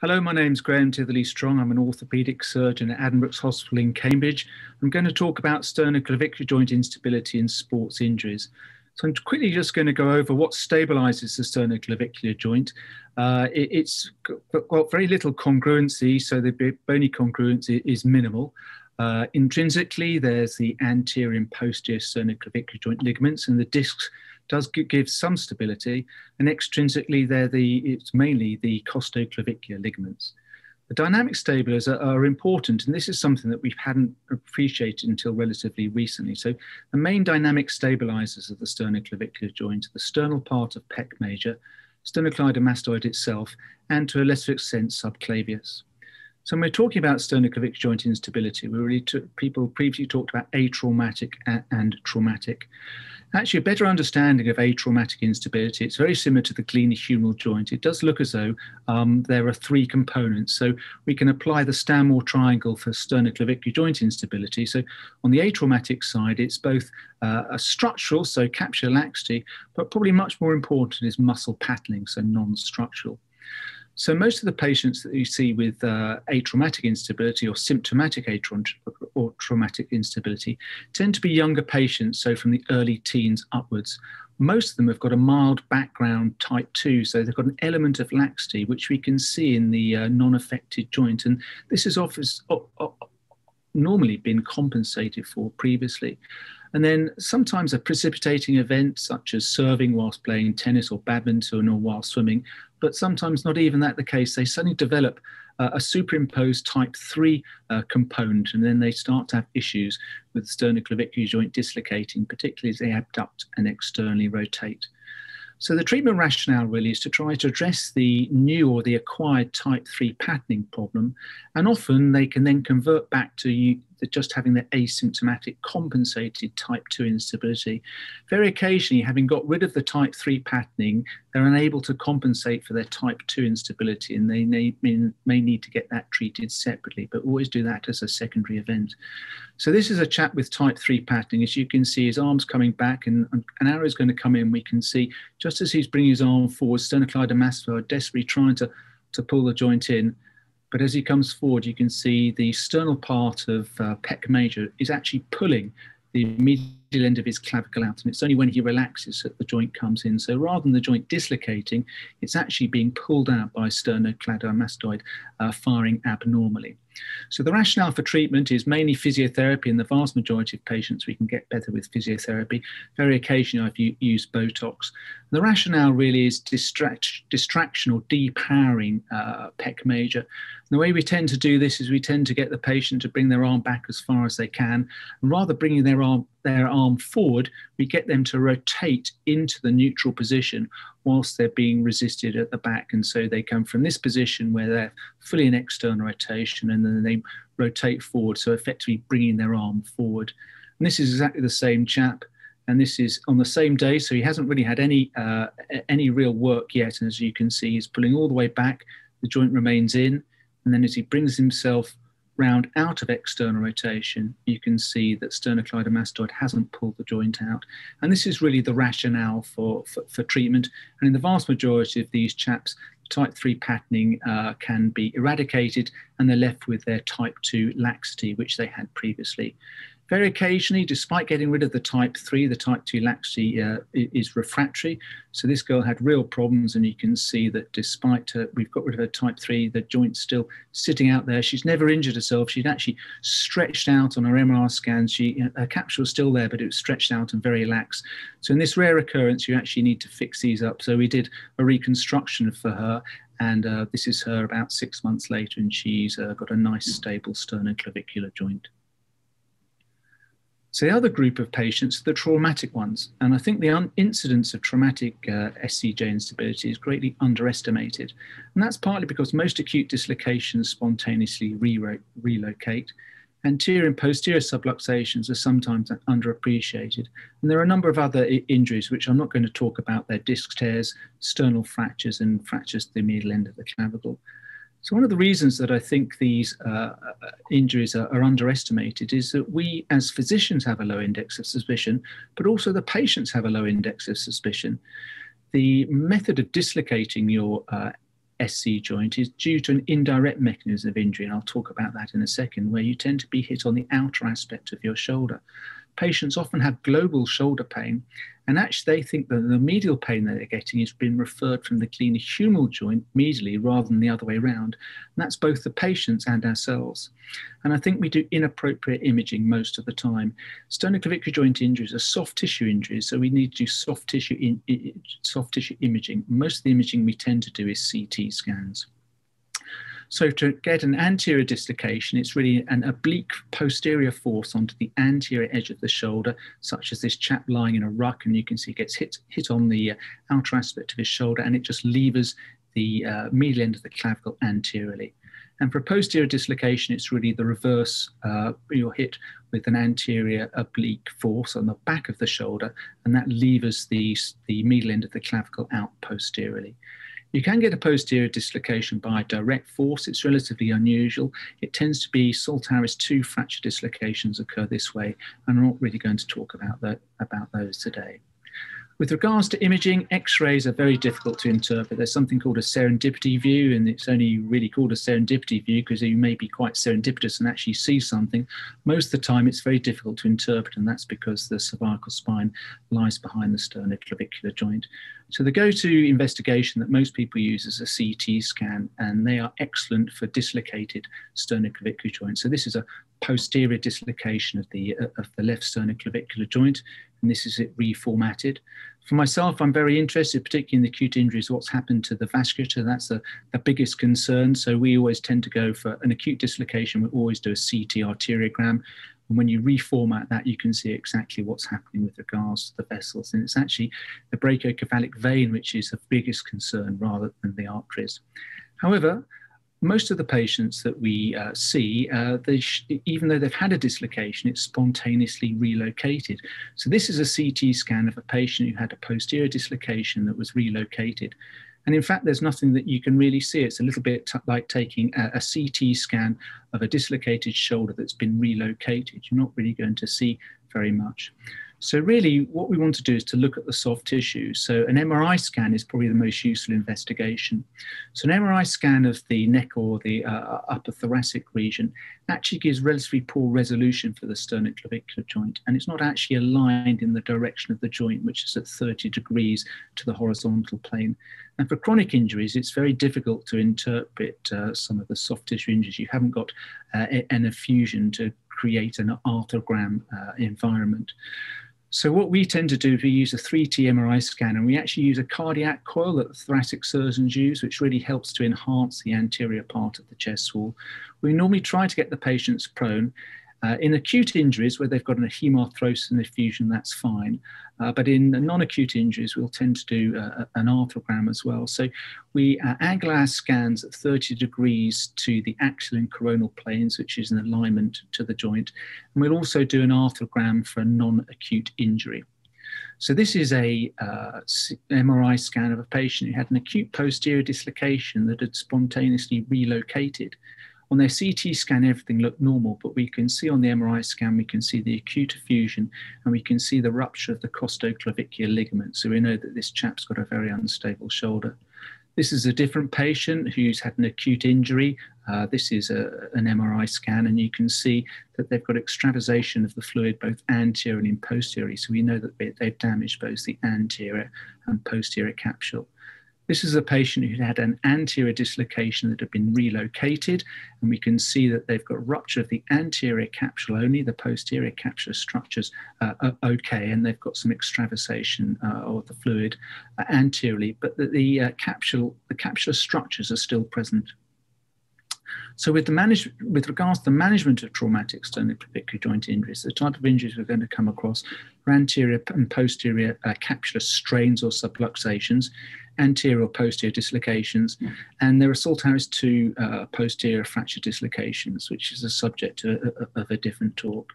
Hello, my name's Graham Tytherleigh-Strong. I'm an orthopaedic surgeon at Addenbrooke's Hospital in Cambridge. I'm going to talk about sternoclavicular joint instability in sports injuries. So I'm quickly just going to go over what stabilizes the sternoclavicular joint. Uh, it, has got very little congruency, so the bony congruency is minimal. Uh, intrinsically, there's the anterior and posterior sternoclavicular joint ligaments, and the discs does give some stability, and extrinsically, they're the, it's mainly the costoclavicular ligaments. The dynamic stabilizers are, are, important, and this is something that we hadn't appreciated until relatively recently. So, the main dynamic stabilizers of the sternoclavicular joint are the sternal part of pec major, sternocleidomastoid itself, and to a lesser extent, subclavius. So when we're talking about sternoclavicular joint instability, we really people previously talked about atraumatic and traumatic. Actually, a better understanding of atraumatic instability, it's very similar to the glenohumeral joint. It does look as though um, there are three components. So we can apply the Stanmore triangle for sternoclavicular joint instability. So on the atraumatic side, it's both uh, a structural, so capsular laxity, but probably much more important is muscle patterning, so non-structural. So most of the patients that you see with uh, atraumatic instability or symptomatic or traumatic instability tend to be younger patients, so from the early teens upwards. Most of them have got a mild background type 2, so they've got an element of laxity, which we can see in the uh, non affected joint. And this has office, normally been compensated for previously. And then sometimes a precipitating event, such as serving whilst playing tennis or badminton or while swimming, but sometimes not even that the case. They suddenly develop uh, a superimposed type 3 uh, component, and then they start to have issues with sternoclavicular joint dislocating, particularly as they abduct and externally rotate. So the treatment rationale really is to try to address the new or the acquired type 3 patterning problem. And often they can then convert back to just having the asymptomatic compensated type 2 instability. Very occasionally, having got rid of the type 3 patterning, they're unable to compensate for their type 2 instability and they may, may need to get that treated separately, but always do that as a secondary event. So this is a chap with type 3 patterning. As you can see, his arm's coming back and an arrow is going to come in. We can see just as he's bringing his arm forward, sternocleidomastoid desperately trying to, to pull the joint in. But as he comes forward, you can see the sternal part of uh, pec major is actually pulling the medial end of his clavicle out. And it's only when he relaxes that the joint comes in. So rather than the joint dislocating, it's actually being pulled out by sternocleidomastoid uh, firing abnormally. So the rationale for treatment is mainly physiotherapy. In the vast majority of patients, we can get better with physiotherapy. Very occasionally, I've used Botox. The rationale really is distract, distraction or depowering uh, pec major. The way we tend to do this is we tend to get the patient to bring their arm back as far as they can. And rather bringing their arm their arm forward, we get them to rotate into the neutral position whilst they're being resisted at the back. And so they come from this position where they're fully in external rotation and then they rotate forward, so effectively bringing their arm forward. And this is exactly the same chap. And this is on the same day, so he hasn't really had any uh, any real work yet. And as you can see, he's pulling all the way back. The joint remains in, and then as he brings himself round out of external rotation, you can see that sternocleidomastoid hasn't pulled the joint out. And this is really the rationale for, for, for treatment. And in the vast majority of these chaps, type 3 patterning uh, can be eradicated and they're left with their type 2 laxity, which they had previously. Very occasionally, despite getting rid of the type 3, the type 2 laxity uh, is refractory. So this girl had real problems, and you can see that despite her, we've got rid of her type 3, the joint's still sitting out there. She's never injured herself. She'd actually stretched out on her MRI scans. She, her capsule was still there, but it was stretched out and very lax. So in this rare occurrence, you actually need to fix these up. So we did a reconstruction for her, and uh, this is her about six months later, and she's uh, got a nice, stable sternoclavicular joint. So the other group of patients, are the traumatic ones, and I think the incidence of traumatic uh, SCJ instability is greatly underestimated. And that's partly because most acute dislocations spontaneously re relocate. Anterior and posterior subluxations are sometimes underappreciated. And there are a number of other injuries, which I'm not going to talk about. They're disc tears, sternal fractures, and fractures to the medial end of the clavicle. So one of the reasons that I think these uh, uh, injuries are, are, underestimated is that we as physicians have a low index of suspicion, but also the patients have a low index of suspicion. The method of dislocating your uh, SC joint is due to an indirect mechanism of injury, and I'll talk about that in a second, where you tend to be hit on the outer aspect of your shoulder. Patients often have global shoulder pain, and actually, they think that the medial pain that they're getting is being referred from the glenohumeral joint medially rather than the other way around. And that's both the patients and ourselves. And I think we do inappropriate imaging most of the time. Sternoclavicular joint injuries are soft tissue injuries, so we need to do soft tissue, in, soft tissue imaging. Most of the imaging we tend to do is CT scans. So to get an anterior dislocation, it's really an oblique posterior force onto the anterior edge of the shoulder, such as this chap lying in a ruck, and you can see gets hit, hit on the uh, outer aspect of his shoulder, and it just levers the uh, medial end of the clavicle anteriorly. And for posterior dislocation, it's really the reverse. Uh, you're hit with an anterior oblique force on the back of the shoulder, and that levers the, the medial end of the clavicle out posteriorly. You can get a posterior dislocation by direct force. It's relatively unusual. It tends to be Salter-Harris 2 fracture dislocations occur this way, and I'm not really going to talk about, that, about those today. With regards to imaging, X-rays are very difficult to interpret. There's something called a serendipity view, and it's only really called a serendipity view because you may be quite serendipitous and actually see something. Most of the time, it's very difficult to interpret, and that's because the cervical spine lies behind the sternoclavicular joint. So the go-to investigation that most people use is a CT scan, and they are excellent for dislocated sternoclavicular joints. So this is a posterior dislocation of the uh, of the left sternoclavicular joint, and this is it reformatted. For myself, I'm very interested, particularly in the acute injuries, what's happened to the vasculature. That's the, the biggest concern. So we always tend to go for an acute dislocation. We always do a CT arteriogram. And when you reformat that, you can see exactly what's happening with regards to the vessels. And it's actually the brachiocephalic vein, which is the biggest concern rather than the arteries. However, most of the patients that we uh, see, uh, even though they've had a dislocation, it's spontaneously relocated. So this is a CT scan of a patient who had a posterior dislocation that was relocated. And in fact, there's nothing that you can really see. It's a little bit like taking a, a, CT scan of a dislocated shoulder that's been relocated. You're not really going to see very much. So really what we want to do is to look at the soft tissue. So an MRI scan is probably the most useful investigation. So an MRI scan of the neck or the uh, upper thoracic region actually gives relatively poor resolution for the sternoclavicular joint. And it's not actually aligned in the direction of the joint, which is at 30 degrees to the horizontal plane. And for chronic injuries, it's very difficult to interpret uh, some of the soft tissue injuries. You haven't got uh, an effusion to create an arthrogram uh, environment. So what we tend to do is we use a 3T MRI scan and we actually use a cardiac coil that the thoracic surgeons use, which really helps to enhance the anterior part of the chest wall. We normally try to get the patients prone uh, in acute injuries where they've got a hemarthrosis and effusion, that's fine. Uh, but in non-acute injuries, we'll tend to do uh, an arthrogram as well. So we uh, our scans at 30 degrees to the axial and coronal planes, which is an alignment to the joint. And we'll also do an arthrogram for a non-acute injury. So this is a uh, MRI scan of a patient who had an acute posterior dislocation that had spontaneously relocated. On their CT scan, everything looked normal, but we can see on the MRI scan, we can see the acute effusion and we can see the rupture of the costoclavicular ligament. So we know that this chap's got a very unstable shoulder. This is a different patient who's had an acute injury. Uh, this is a, an MRI scan, and you can see that they've got extravasation of the fluid both anterior and posteriorly. So we know that they've damaged both the anterior and posterior capsule. This is a patient who had an anterior dislocation that had been relocated, and we can see that they've got rupture of the anterior capsule only. The posterior capsular structures uh, are okay, and they've got some extravasation uh, of the fluid uh, anteriorly, but the, the uh, capsule, the capsular structures are still present. So with the manage, with regards to the management of traumatic sternoclavicular joint injuries, the type of injuries we're going to come across are anterior and posterior uh, capsular strains or subluxations, anterior or posterior dislocations, mm. and there are Salter-Harris 2 uh, posterior fracture dislocations, which is a subject of, of a different talk.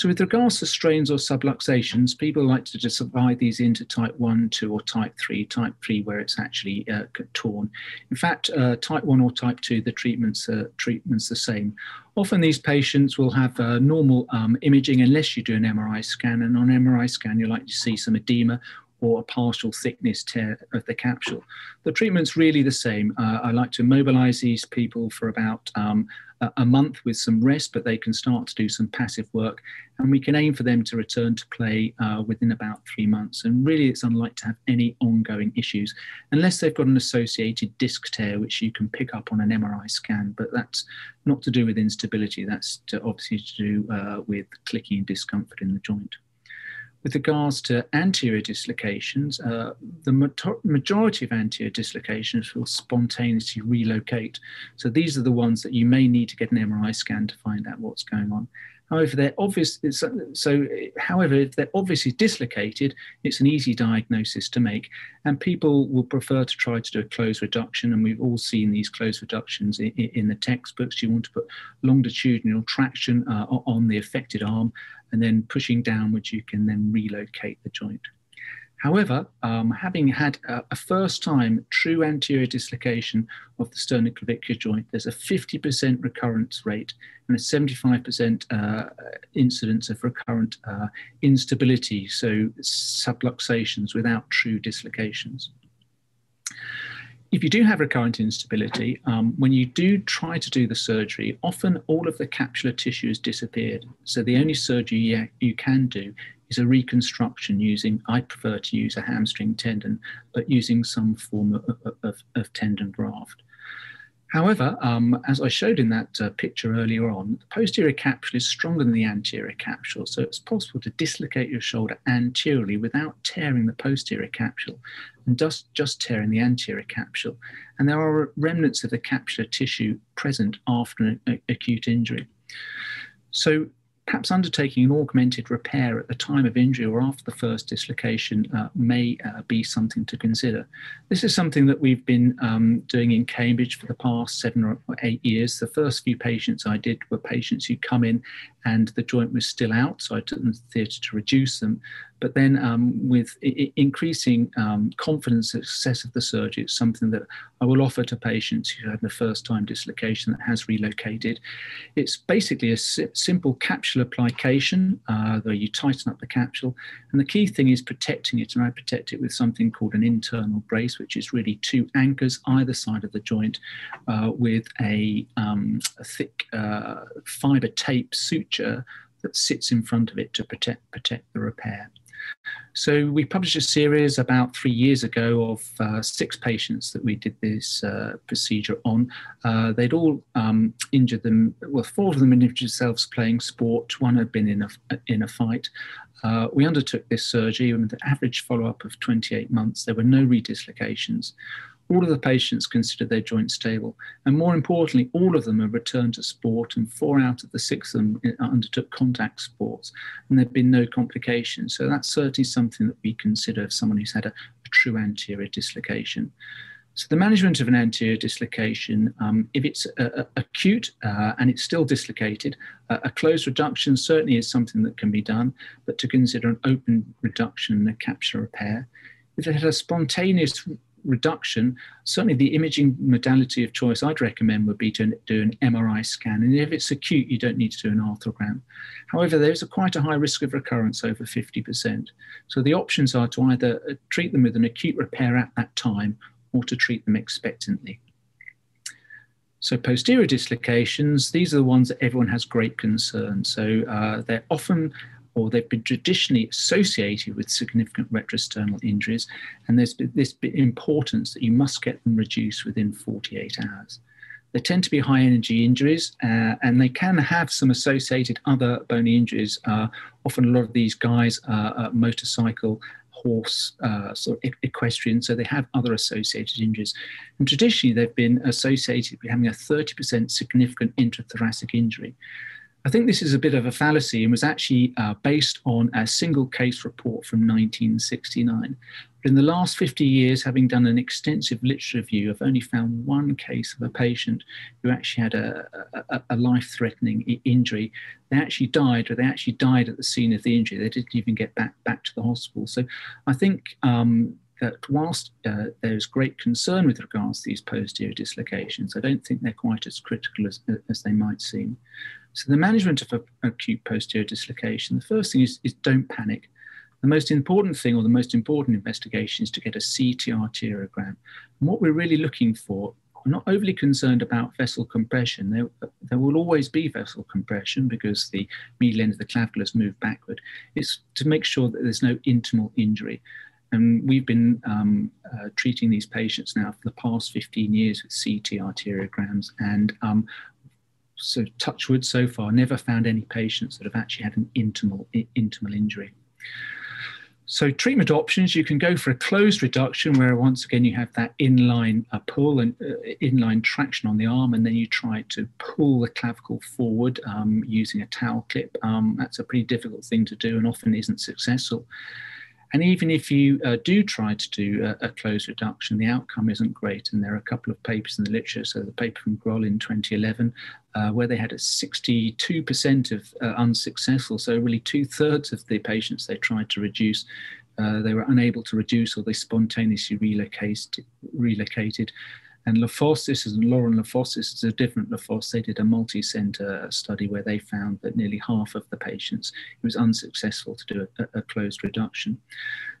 So with regards to strains or subluxations, people like to just divide these into type 1, 2 or type 3, type 3 where it's actually uh, torn. In fact, uh, type 1 or type 2, the treatment's, uh, treatment's the same. Often these patients will have uh, normal um, imaging unless you do an MRI scan, and on MRI scan you like to see some edema or a partial thickness tear of the capsule. The treatment's really the same. Uh, I like to mobilize these people for about um, a month with some rest, but they can start to do some passive work. And we can aim for them to return to play uh, within about three months. And really, it's unlikely to have any ongoing issues unless they've got an associated disc tear, which you can pick up on an MRI scan. But that's not to do with instability, that's to obviously to do uh, with clicking and discomfort in the joint. With regards to anterior dislocations, uh, the majority of anterior dislocations will spontaneously relocate. So these are the ones that you may need to get an MRI scan to find out what's going on. However, they're obvious. So, however, if they're obviously dislocated, it's an easy diagnosis to make, and people will prefer to try to do a closed reduction. And we've all seen these closed reductions in, in the textbooks. You want to put longitudinal traction uh, on the affected arm, and then pushing downwards, you can then relocate the joint. However, um, having had a, a, first time true anterior dislocation of the sternoclavicular joint, there's a 50% recurrence rate and a 75% uh, incidence of recurrent uh, instability, so subluxations without true dislocations. If you do have recurrent instability, um, when you do try to do the surgery, often all of the capsular tissue has disappeared. So the only surgery you, can do is a reconstruction using, I prefer to use a hamstring tendon, but using some form of, of, of tendon graft. However, um, as I showed in that uh, picture earlier on, the posterior capsule is stronger than the anterior capsule, so it's possible to dislocate your shoulder anteriorly without tearing the posterior capsule and just, just tearing the anterior capsule. And there are remnants of the capsular tissue present after an acute injury. So perhaps undertaking an augmented repair at the time of injury or after the first dislocation uh, may uh, be something to consider. This is something that we've been um, doing in Cambridge for the past seven or eight years. The first few patients I did were patients who come in and the joint was still out, so I took them to the theatre to reduce them. But then, um, with increasing um, confidence and success of the surgery, it's something that I will offer to patients who had a first time dislocation that has relocated. It's basically a si- simple capsule application uh, where you tighten up the capsule. And the key thing is protecting it. And I protect it with something called an internal brace, which is really two anchors either side of the joint uh, with a, um, a thick uh, fiber tape suture that sits in front of it to protect protect the repair. So we published a series about three years ago of uh, six patients that we did this uh, procedure on. Uh, they'd all um, injured them. Well, four of them injured themselves playing sport. One had been in a in a fight. Uh, we undertook this surgery with an average follow-up of 28 months. There were no redislocations all of the patients considered their joints stable. And more importantly, all of them have returned to sport, and four out of the six of them uh, undertook contact sports, and there have been no complications. So that's certainly something that we consider someone who's had a, a true anterior dislocation. So the management of an anterior dislocation, um, if it's uh, acute uh, and it's still dislocated, uh, a closed reduction certainly is something that can be done, but to consider an open reduction and a capsular repair. If it had a spontaneous reduction, certainly the imaging modality of choice I'd recommend would be to do an MRI scan. And if it's acute, you don't need to do an arthrogram. However, there's a quite a high risk of recurrence over 50%. So the options are to either uh, treat them with an acute repair at that time or to treat them expectantly. So posterior dislocations, these are the ones that everyone has great concern. So uh, they're often or they've been traditionally associated with significant retrosternal injuries, and there's this importance that you must get them reduced within 48 hours. They tend to be high energy injuries, uh, and they can have some associated other bony injuries. Uh, often, a lot of these guys are motorcycle horse, uh, sort of equestrian, so they have other associated injuries. And traditionally, they've been associated with having a 30% significant intrathoracic injury. I think this is a bit of a fallacy and was actually uh, based on a single case report from 1969. But in the last 50 years, having done an extensive literature review, I've only found one case of a patient who actually had a, a, a life threatening injury. They actually died, or they actually died at the scene of the injury. They didn't even get back, back to the hospital. So I think um, that whilst uh, there's great concern with regards to these posterior dislocations, I don't think they're quite as critical as, as they might seem. So the management of a, acute posterior dislocation, the first thing is, is don't panic. The most important thing, or the most important investigation, is to get a CT arteriogram. And what we're really looking for, we're not overly concerned about vessel compression. There, there will always be vessel compression because the medial end of the clavicle has moved backward. It's to make sure that there's no intimal injury. And we've been um, uh, treating these patients now for the past 15 years with CT arteriograms. And um, so, touchwood so far, never found any patients that have actually had an intimal, intimal injury. So treatment options, you can go for a closed reduction where once again you have that inline uh, pull and uh, inline traction on the arm and then you try to pull the clavicle forward um, using a towel clip. Um, that's a pretty difficult thing to do and often isn't successful. And even if you uh, do try to do a, a, closed reduction, the outcome isn't great. And there are a couple of papers in the literature. So the paper from Groh in 2011, uh, where they had a 62% of uh, unsuccessful. So really two thirds of the patients they tried to reduce, uh, they were unable to reduce or they spontaneously relocated. relocated. And is Laurent Lafosse, this is a different Lafosse. They did a multi-center study where they found that nearly half of the patients, it was unsuccessful to do a, a closed reduction.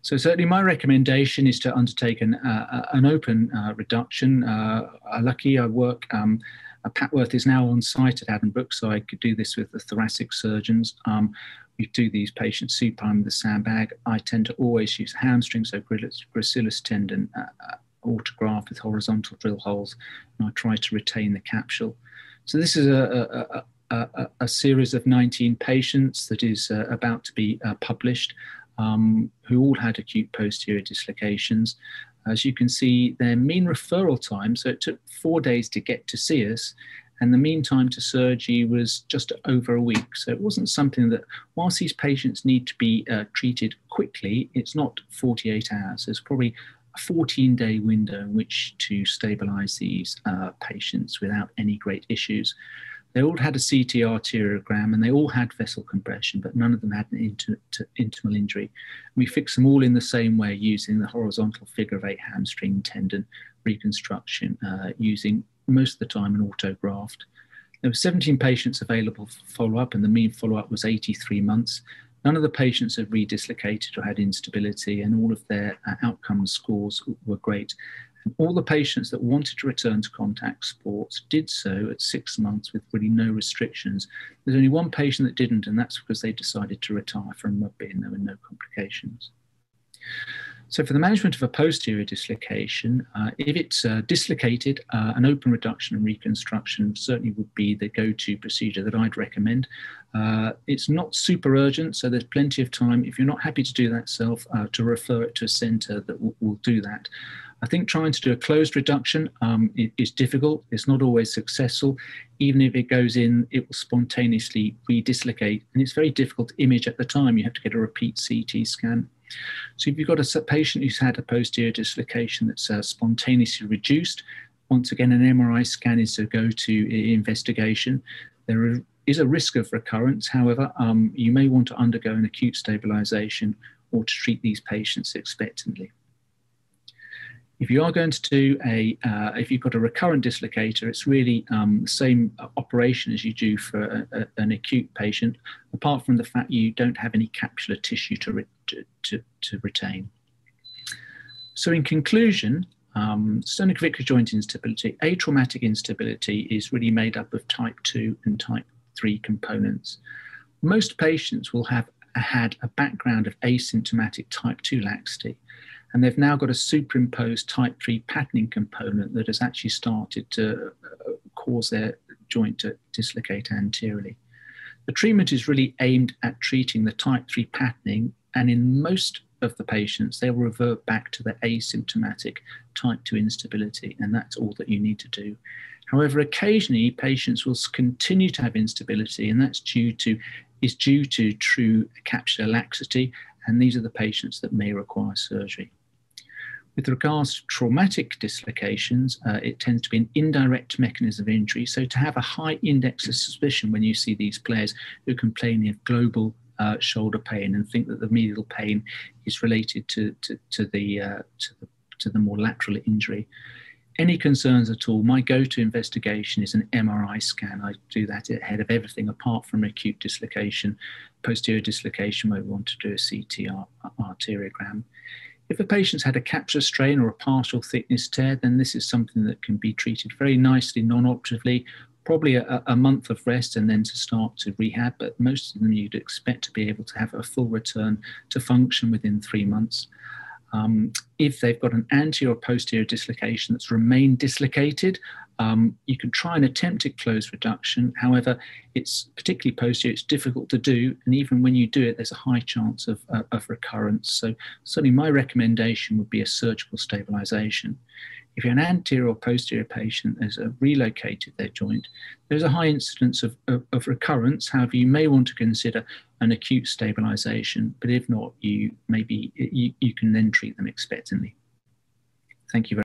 So certainly my recommendation is to undertake an, uh, an open uh, reduction. Uh, lucky I work, um, Papworth is now on site at Addenbrooke, so I could do this with the thoracic surgeons. Um, we do these patients supine with the sandbag. I tend to always use hamstring, so gracilis tendon uh, uh autograft with horizontal drill holes, and I try to retain the capsule. So this is a, a, a, a series of 19 patients that is uh, about to be uh, published, um, who all had acute posterior dislocations. As you can see, their mean referral time, so it took four days to get to see us, and the mean time to surgery was just over a week. So it wasn't something that, whilst these patients need to be uh, treated quickly, it's not 48 hours. There's probably a 14 day window in which to stabilize these uh, patients without any great issues. They all had a CT arteriogram and they all had vessel compression, but none of them had an inter- intimal injury. We fixed them all in the same way using the horizontal figure of eight hamstring tendon reconstruction, uh, using most of the time an autograft. There were 17 patients available for follow up, and the mean follow up was 83 months. None of the patients had redislocated or had instability, and all of their uh, outcome scores were great. All the patients that wanted to return to contact sports did so at six months with really no restrictions. There's only one patient that didn't, and that's because they decided to retire from rugby and there were no complications. So for the management of a posterior dislocation, uh, if it's uh, dislocated, uh, an open reduction and reconstruction certainly would be the go-to procedure that I'd recommend. Uh, it's not super urgent, so there's plenty of time. If you're not happy to do that self, uh, to refer it to a center that will, do that. I think trying to do a closed reduction um, is difficult. It's not always successful. Even if it goes in, it will spontaneously redislocate, and it's very difficult to image at the time. You have to get a repeat CT scan. So if you've got a patient who's had a posterior dislocation that's uh, spontaneously reduced, once again, an MRI scan is a go-to investigation. There is a risk of recurrence. However, um, you may want to undergo an acute stabilization or to treat these patients expectantly. If you are going to do a, uh, if you've got a recurrent dislocator, it's really um, the same operation as you do for a, a, an acute patient, apart from the fact you don't have any capsular tissue to, re to, to, retain. So in conclusion, um, joint instability, atraumatic instability is really made up of type 2 and type 3 components. Most patients will have had a background of asymptomatic type 2 laxity and they've now got a superimposed type 3 patterning component that has actually started to uh, cause their joint to dislocate anteriorly. The treatment is really aimed at treating the type 3 patterning, and in most of the patients, they will revert back to the asymptomatic type 2 instability, and that's all that you need to do. However, occasionally patients will continue to have instability, and that's due to is due to true capsular laxity, and these are the patients that may require surgery. With regards to traumatic dislocations, uh, it tends to be an indirect mechanism of injury. So to have a high index of suspicion when you see these players who complain of global uh, shoulder pain and think that the medial pain is related to, to, to the, uh, to, the, to the more lateral injury. any concerns at all, my go-to investigation is an MRI scan. I do that ahead of everything apart from acute dislocation, posterior dislocation where we want to do a CT arteriogram. If a patient's had a capsular strain or a partial thickness tear, then this is something that can be treated very nicely non-operatively, probably a, a, month of rest and then to start to rehab, but most of them you'd expect to be able to have a full return to function within three months. Um, if they've got an anterior or posterior dislocation that's remained dislocated, um, you can try and attempt a closed reduction. However, it's particularly posterior, it's difficult to do. And even when you do it, there's a high chance of, uh, of recurrence. So certainly my recommendation would be a surgical stabilization. If you're an anterior or posterior patient uh, relocated their joint, there's a high incidence of, of, of, recurrence. However, you may want to consider an acute stabilization, but if not, you maybe you, you can then treat them expectantly. Thank you very